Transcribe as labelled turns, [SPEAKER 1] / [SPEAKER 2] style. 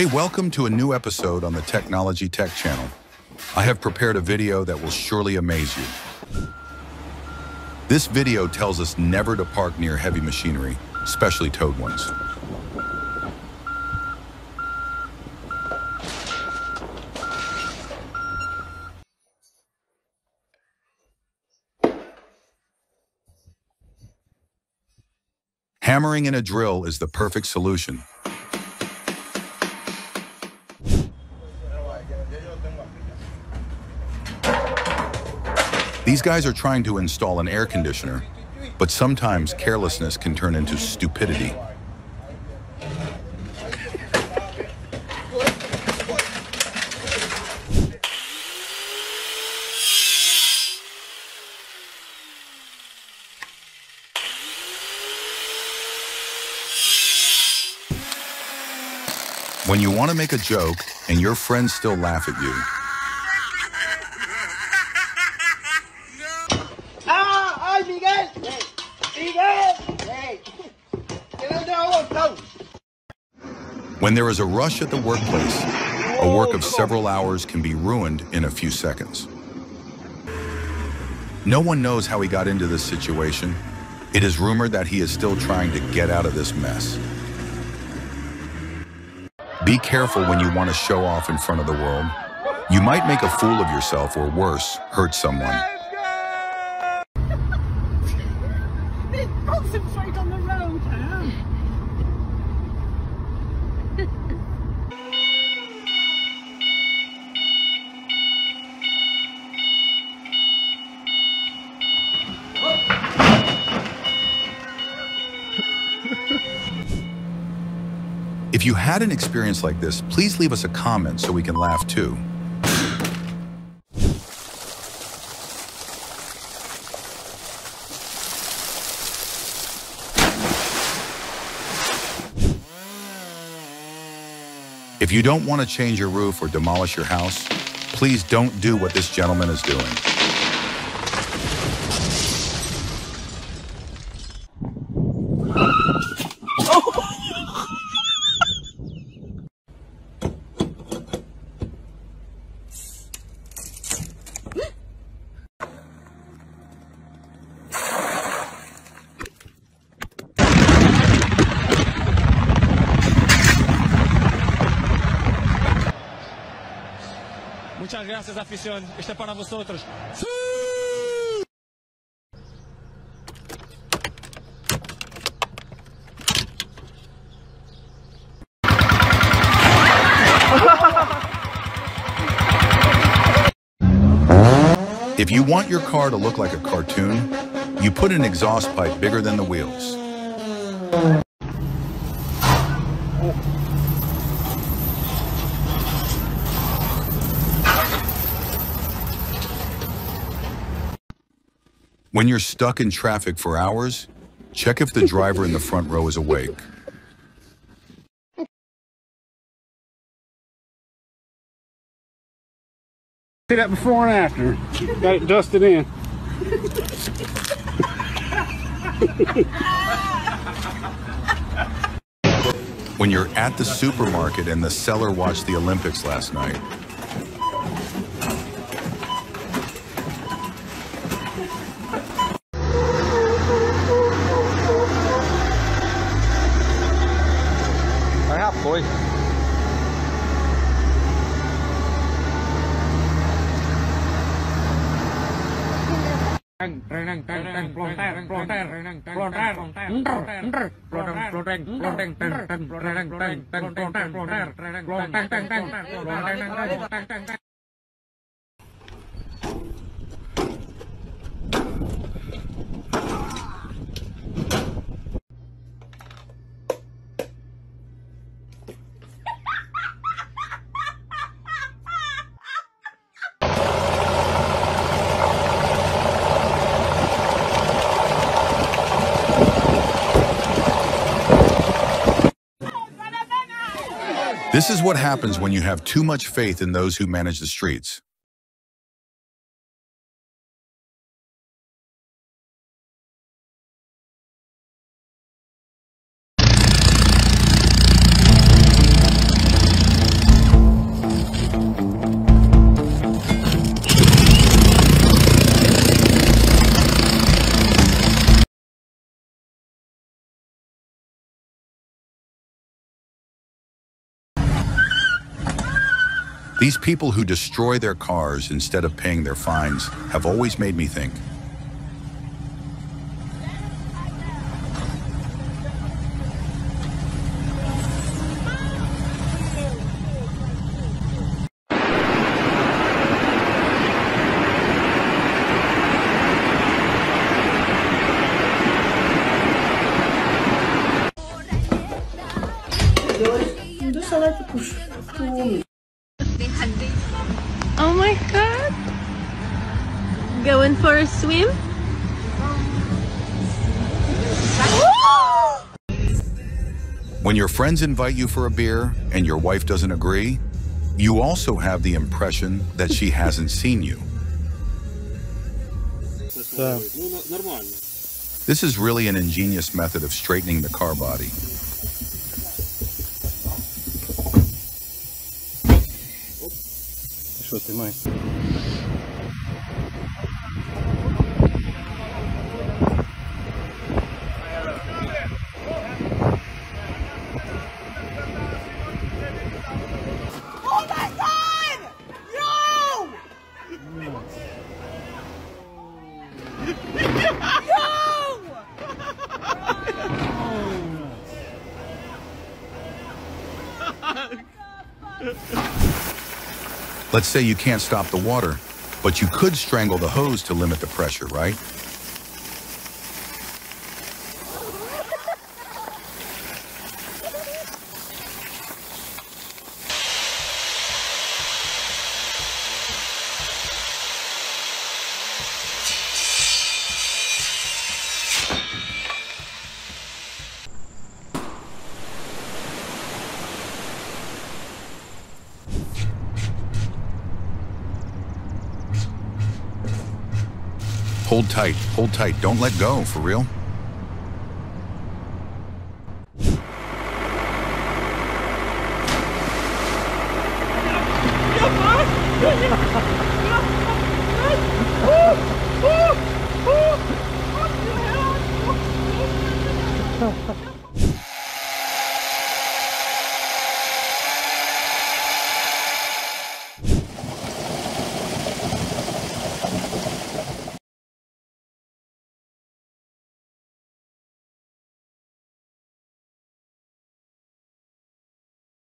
[SPEAKER 1] Hey, welcome to a new episode on the Technology Tech channel. I have prepared a video that will surely amaze you. This video tells us never to park near heavy machinery, especially towed ones. Hammering in a drill is the perfect solution. These guys are trying to install an air conditioner, but sometimes carelessness can turn into stupidity. When you want to make a joke and your friends still laugh at you, when there is a rush at the workplace, a work of several hours can be ruined in a few seconds. No one knows how he got into this situation. It is rumored that he is still trying to get out of this mess. Be careful when you want to show off in front of the world. You might make a fool of yourself or worse, hurt someone.
[SPEAKER 2] Concentrate on the road,
[SPEAKER 1] If you had an experience like this, please leave us a comment so we can laugh too. If you don't want to change your roof or demolish your house, please don't do what this gentleman is doing.
[SPEAKER 3] Muchas gracias, afición. Este es para vosotros.
[SPEAKER 1] If you want your car to look like a cartoon, you put an exhaust pipe bigger than the wheels. When you're stuck in traffic for hours, check if the driver in the front row is awake.
[SPEAKER 4] See that before and after. Got it dusted in.
[SPEAKER 1] When you're at the supermarket and the seller watched the Olympics last night,
[SPEAKER 3] plonter plonter plonter plonter plonteng plonteng teng teng teng teng plonteng plonteng plonteng teng teng teng teng
[SPEAKER 1] this is what happens when you have too much faith in those who manage the streets. These people who destroy their cars instead of paying their fines have always made me think.
[SPEAKER 5] Oh my god. Going for a swim?
[SPEAKER 1] When your friends invite you for a beer and your wife doesn't agree, you also have the impression that she hasn't seen you. Uh, this is really an ingenious method of straightening the car body.
[SPEAKER 4] Що ти маєш?
[SPEAKER 6] Oh my god!
[SPEAKER 1] Let's say you can't stop the water, but you could strangle the hose to limit the pressure, right? Hold tight, hold tight. Don't let go, for real.